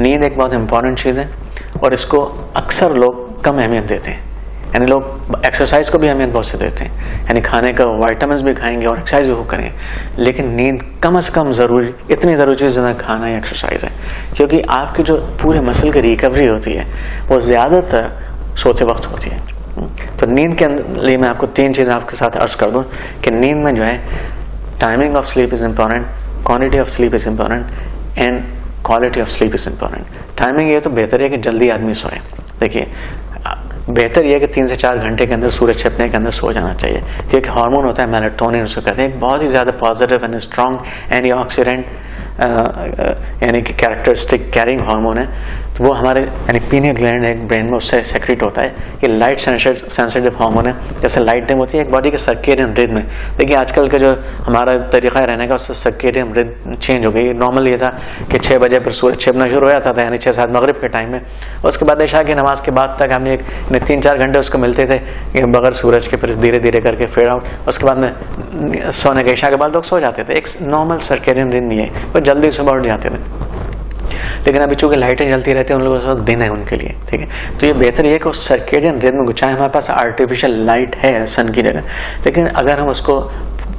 नींद एक बहुत इंपॉर्टेंट चीज़ है और इसको अक्सर लोग कम अहमियत देते हैं। यानी लोग एक्सरसाइज को भी अहमियत बहुत से देते हैं। यानी खाने का वाइटामिन भी खाएँगे और एक्सरसाइज भी वो करेंगे। लेकिन नींद कम से कम ज़रूरी, इतनी ज़रूरी चीज़ जितना खाना या एक्सरसाइज है। क्योंकि आपकी जो पूरे मसल की रिकवरी होती है, वो ज़्यादातर सोते वक्त होती है। तो नींद के लिए मैं आपको तीन चीज़ें आपके साथ अर्ज़ कर दूँ कि नींद में जो है timing of sleep is important quantity of sleep is important and quality of sleep is important timing ये तो बेहतर है कि जल्दी आदमी सोए। देखिए बेहतर यह कि तीन से चार घंटे के अंदर सूरज छिपने के अंदर सो जाना चाहिए। क्योंकि हार्मोन होता है मेलेटोनिन उसको कहते हैं। बहुत ही ज़्यादा positive and strong antioxidant यानी कि कैरेक्टरिस्टिक कैरिंग हार्मोन है। तो वो हमारे, यानी पीने ग्लैंड एक ब्रेन में उससे सेक्रेट होता है। ये लाइट सेंसिटिव हार्मोन है। जैसे लाइट डिम होती है, एक बॉडी के सर्केडियन रिद में देखिए, आजकल का जो हमारा तरीका रहने का, उससे सर्केडियन रिद चेंज हो गई। नॉर्मल ये था कि छः बजे पर सूरज छिपना शुरू हो जाता था, यानी छः सात मगरब के टाइम में। उसके बाद शाह की नमाज़ के बाद तक हमने एक तीन चार घंटे उसको मिलते थे बगैर सूरज के फिर धीरे धीरे करके फेड आउट उसके बाद में, सोने के, ईशा के बाद लोग सो जाते थे। एक नॉर्मल सर्केरियन रिद नहीं है, वो जल्दी सुबह उठ जाते थे। लेकिन अभी चूँकि लाइटें जलती रहती हैं, उन लोगों को दिन है उनके लिए, ठीक है? तो ये बेहतर ये कि उस सर्केडियन रिद्म चाहे हमारे पास आर्टिफिशियल लाइट है सन की जगह, लेकिन अगर हम उसको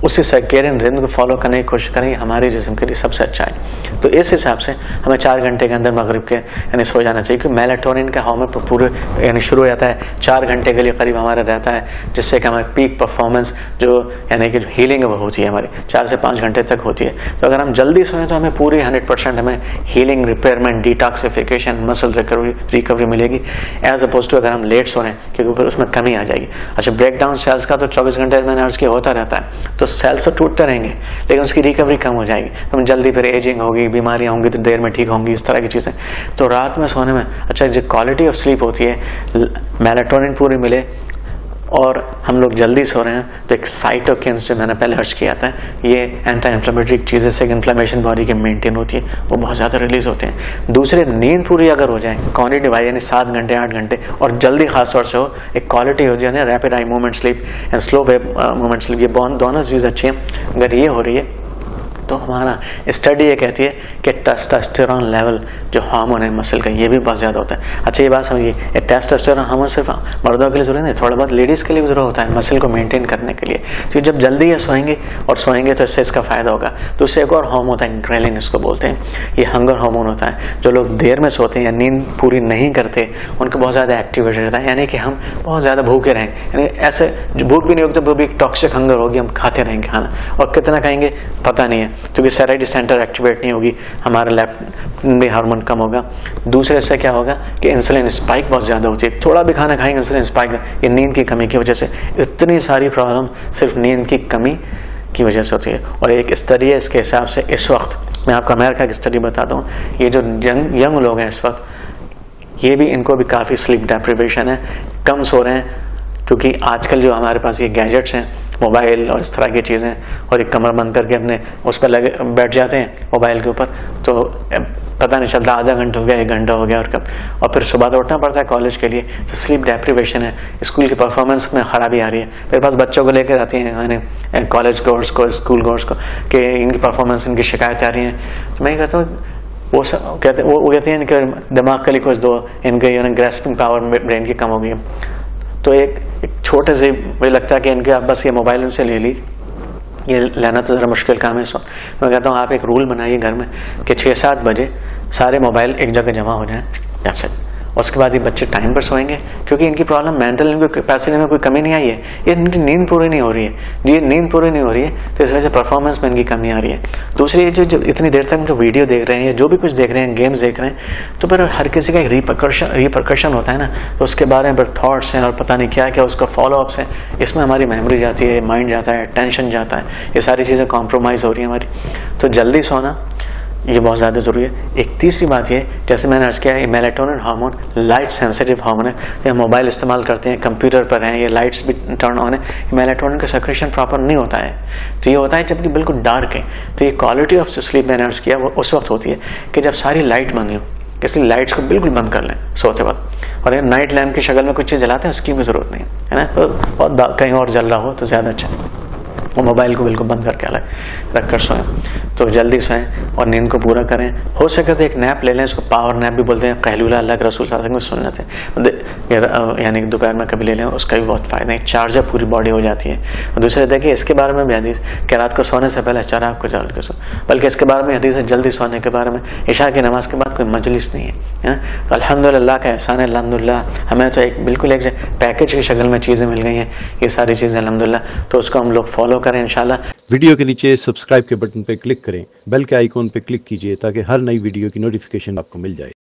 उसी सर्केरियन रिद्म को फॉलो करने की कोशिश करें हमारे जिसम के लिए सबसे अच्छा है। तो इस हिसाब से हमें चार घंटे के अंदर मगरब के, यानी सो जाना चाहिए, क्योंकि मेलाटोनिन का हार्मोन पूरे, यानी शुरू हो जाता है, चार घंटे के लिए करीब हमारा रहता है, जिससे कि हमारी पीक परफॉर्मेंस जो, यानी कि जो हीलिंग है वो होती है हमारी, चार से पाँच घंटे तक होती है। तो अगर हम जल्दी सोएँ तो हमें पूरी हंड्रेड परसेंट हमें healing repairment detoxification muscle recovery recovery मिलेगी एज अपोज टू अगर हम लेट सो रहे हैं क्योंकि फिर उसमें कमी आ जाएगी। अच्छा ब्रेक डाउन सेल्स का तो चौबीस घंटे मैंने अर्ज़ की होता रहता है तो सेल्स तो टूटते रहेंगे, लेकिन उसकी रिकवरी कम हो जाएगी। तो जल्दी फिर एजिंग होगी, बीमारियाँ होंगी तो देर में ठीक होंगी, इस तरह की चीज़ें। तो रात में सोने में अच्छा जो क्वालिटी ऑफ़ स्लीप होती है मेलाटोनिन पूरी मिले और हम लोग जल्दी सो रहे हैं। तो एक साइटोकिन्स जो मैंने पहले हर्ष किया था, ये एंटी इंफ्लेमेटरी चीज़ें से इन्फ्लेमेशन बॉडी के मेंटेन होती है। वो बहुत ज़्यादा रिलीज़ होते हैं। दूसरे, नींद पूरी अगर हो जाए क्वालिटी वाई यानी सात घंटे, आठ घंटे, और जल्दी खास तौर से हो, एक क्वालिटी हो जाए rapid eye movement sleep and slow wave movement sleep ये दोनों चीज़ अच्छी हैं। अगर ये हो रही है तो हमारा स्टडी ये कहती है कि टेस्टोस्टेरोन लेवल जो हार्मोन है मसल का, ये भी बहुत ज़्यादा होता है। अच्छा ये बात समझिए टेस्टोस्टेरोन हार्मोन सिर्फ़ मर्दों के लिए ज़रूरत नहीं, थोड़ा बहुत लेडीज़ के लिए भी ज़रूरत होता है मसल को मेंटेन करने के लिए। तो जब जल्दी ये सोएँगे और सोएँगे तो इससे इसका फ़ायदा होगा। तो उससे एक और हार्मोन होता है ग्रेलिन इसको बोलते हैं। ये हंगर हार्मोन होता है। जो लोग देर में सोते हैं या नींद पूरी नहीं करते, उनको बहुत ज़्यादा एक्टिवेटेड रहता है। यानी कि हम बहुत ज़्यादा भूखे रहेंगे यानी ऐसे, भूख भी नहीं होगी तो वो भी एक टॉक्सिक हंगर होगी, हम खाते रहेंगे खाना। और कितना खाएँगे? पता नहीं है। क्योंकि सैराइड सेंटर एक्टिवेट नहीं होगी, हमारा लेफ़्ट में हार्मोन कम होगा। दूसरे से क्या होगा कि इंसुलिन स्पाइक बहुत ज़्यादा होती है। थोड़ा भी खाना खाएँगे इंसुलिन स्पाइक ये नींद की कमी की वजह से, इतनी सारी प्रॉब्लम सिर्फ़ नींद की कमी की वजह से होती है। और एक स्टडी है, इसके हिसाब से इस वक्त, मैं आपको अमेरिका की स्टडी बताता हूँ ये जो यंग यंग लोग हैं इस वक्त, ये भी इनको भी काफ़ी स्लीप डेप्रिवेशन है, कम सो रहे हैं क्योंकि आजकल जो हमारे पास ये गैजेट्स हैं मोबाइल और इस तरह की चीज़ें, और एक कमर बंद करके अपने उस पर लगे, बैठ जाते हैं मोबाइल के ऊपर तो पता नहीं चलता, आधा घंटा हो गया, एक घंटा हो गया और कब। और फिर सुबह तो उठना पड़ता है कॉलेज के लिए तो स्लीप डेप्रीवेशन है स्कूल की परफॉर्मेंस में ख़राबी आ रही है। मेरे पास बच्चों को लेकर आती हैं, मैंने कॉलेज कोर्स को स्कूल कोर्स को, कि इनकी परफॉर्मेंस इनकी शिकायतें आ रही हैं। तो मैं कहता हूँ, वो सब, कहते, वो कहते हैं इनके दिमाग के लिए कुछ दो, इनके ग्रेस्पिंग पावर ब्रेन की कम हो गई तो एक, एक छोटे से मुझे लगता है कि इनके आप बस ये मोबाइल इनसे ले ली ये लेना तो ज़रा मुश्किल काम है इस वक्त। मैं कहता हूँ आप एक रूल बनाइए घर में कि छः सात बजे सारे मोबाइल एक जगह जमा हो जाए। जैसे उसके बाद ये बच्चे टाइम पर सोएँगे क्योंकि इनकी प्रॉब्लम मेंटल इनकी कैपेसिटी में कोई कमी नहीं आई है। ये इनकी नींद पूरी नहीं हो रही है। ये नींद पूरी नहीं हो रही है तो इस वजह से परफॉर्मेंस में इनकी कमी आ रही है। दूसरी जो, जो इतनी देर तक जो वीडियो देख रहे हैं या जो भी कुछ देख रहे हैं गेम्स देख रहे हैं तो फिर हर किसी का एक रिप्रकर्शन रिप्रकर्शन होता है ना। तो उसके बारे में फिर थाट्स हैं और पता नहीं क्या क्या उसका फॉलोअप्स हैं इसमें हमारी मेमोरी जाती है माइंड जाता है टेंशन जाता है। ये सारी चीज़ें कॉम्प्रोमाइज़ हो रही हैं हमारी। तो जल्दी सोना ये बहुत ज़्यादा ज़रूरी है। एक तीसरी बात ये, जैसे मैंने अर्ज़ किया melatonin hormone light sensitive hormone है तो हम मोबाइल इस्तेमाल करते हैं कंप्यूटर पर हैं, ये लाइट्स भी टर्न ऑन है मेलेटोनिन का सक्रेशन प्रॉपर नहीं होता है। तो ये होता है जबकि बिल्कुल डार्क है। तो ये क्वालिटी ऑफ़ स्लीप मैंने अर्ज़ किया, वो उस वक्त होती है कि जब सारी लाइट बंद हो इसलिए लाइट्स को बिल्कुल बंद कर लें सोते वक्त। और अगर नाइट लैम्प की शक्ल में कुछ चीज़ जलाते हैं, उसकी भी ज़रूरत नहीं है ना? और कहीं और जल रहा हो तो ज़्यादा अच्छा। वो मोबाइल को बिल्कुल बंद करके अलग रख कर सोएँ। तो जल्दी सोएँ और नींद को पूरा करें। हो सके तो एक नैप ले लें, इसको पावर नैप भी बोलते हैं। कहलूला के रसूल में सुन लेते हैं। यानी दोपहर में कभी ले लें, उसका भी बहुत फ़ायदा है। चार्जर पूरी बॉडी हो जाती है। और दूसरे, देखिए, इसके बारे में भी हदीस, कि रात को सोने से पहले चार आँख को जल के सो। बल्कि इसके बारे में हदीस है, जल्दी सोने के बारे में। ईशा की नमाज़ के बाद कोई मजलिस नहीं है अलहमदिल्ला का एहसान है अलहमदिल्ला हमें तो एक, बिल्कुल एक पैकेज की शक्ल में चीज़ें मिल गई हैं। ये सारी चीज़ें अलहमदिल्ला तो उसको हम लोग फॉलो करें, इंशाल्लाह। वीडियो के नीचे सब्सक्राइब के बटन पर क्लिक करें, बेल के आइकॉन पर क्लिक कीजिए ताकि हर नई वीडियो की नोटिफिकेशन आपको मिल जाए।